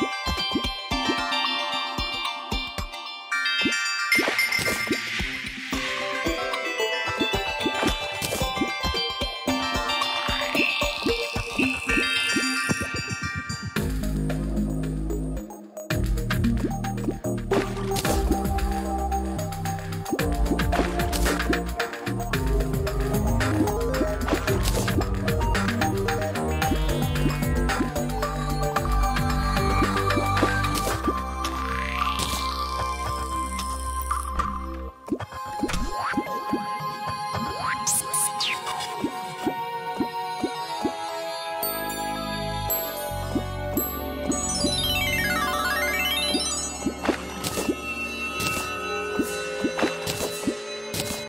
you